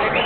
There you.